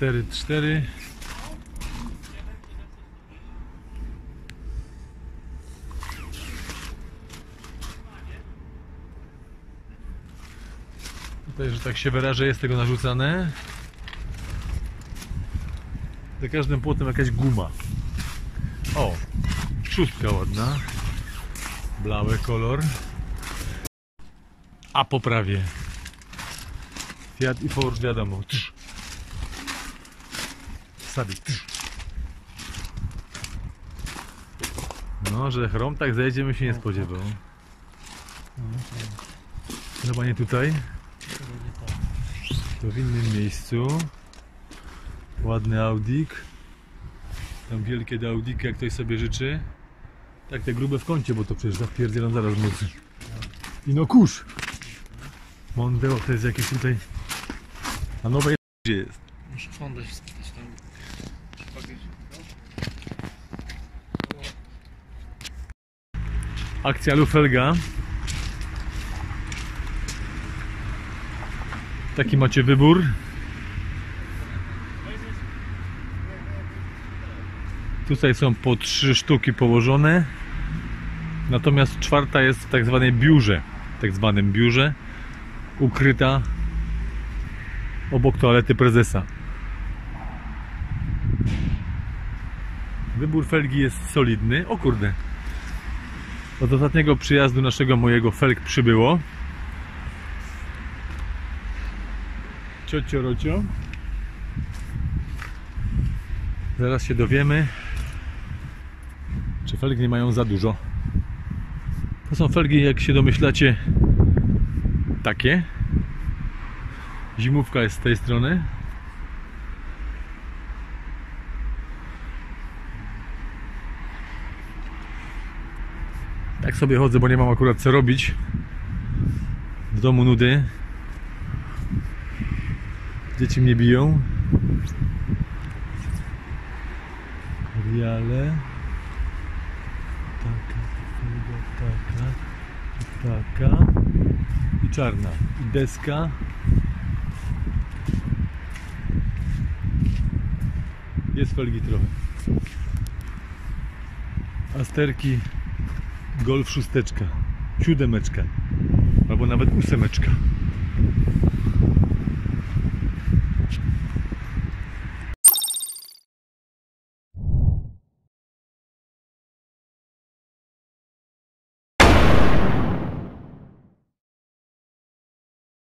4-4 Tutaj, że tak się wyrażę, jest tego narzucane. Za każdym płotem jakaś guma. O, szóstka ładna. Blały kolor. A po prawie. Fiat i Ford wiadomo. Trz. Sabi. Trz. No, że chrom tak zejdzie, bym się nie spodziewał. Chyba nie tutaj. To w innym miejscu. Ładny Audik. Tam wielkie Audiki, jak ktoś sobie życzy. Tak, te grube w kącie, bo to przecież zapierdzielam zaraz mocy. I no kurz! Mondeo to jest jakieś tutaj... A nowe jest? Muszę Hondę się spytać tam. Akcja Lufelga. Taki macie wybór. Tutaj są po trzy sztuki położone. Natomiast czwarta jest w tak zwanej biurze. Tak zwanym biurze. Ukryta obok toalety prezesa. Wybór felgi jest solidny. O kurde. Od ostatniego przyjazdu naszego mojego felg przybyło. Ciocio rocio. Zaraz się dowiemy, czy felgi nie mają za dużo. To są felgi, jak się domyślacie, takie. Zimówka jest z tej strony. Tak sobie chodzę, bo nie mam akurat co robić. W domu nudy. Dzieci mnie biją. Koriale. Taka, taka, taka, taka. I czarna. I deska. Jest felgi trochę. Asterki Golf szósteczka, siódemeczka albo nawet ósemeczka.